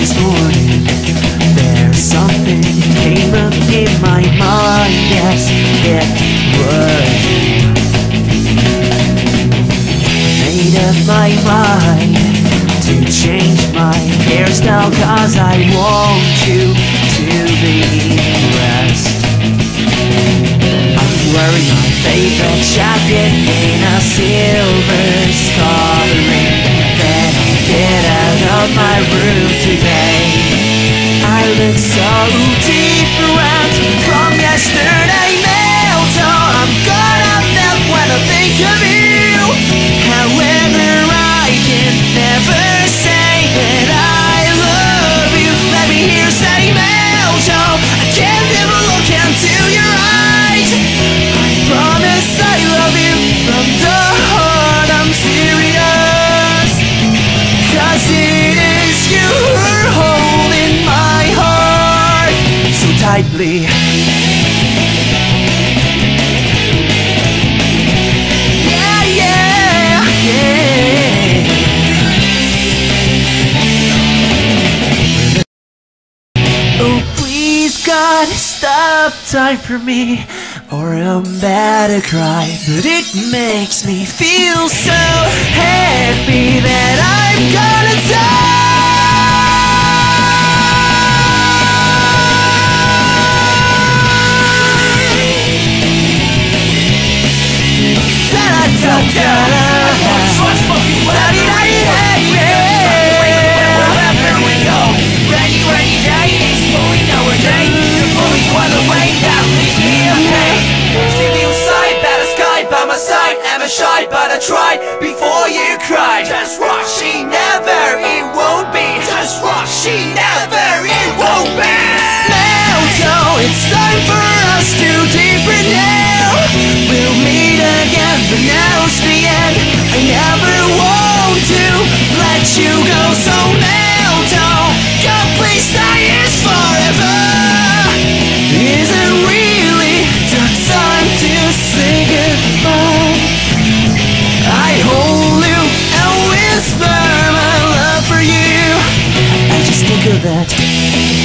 this morning, there's something came up in my mind. Yes, hairstyle, cause I want you to be impressed. I'm wearing my favorite jacket in a silver star. Then I'll get out of my room today. I look so different it is you who are holding my heart so tightly. Yeah, yeah, yeah. Oh, please, God, stop time for me, or I'm about to cry. But it makes me feel so happy that I'm gonna sight, am a shy, but I tried before you cried. Just watch, she never, it won't be. Just watch, she never, it won't be. Now, it's time for us to deepen now. We'll meet again, but now's the end. I never want to let you go, so now, though, God, please stay forever. that.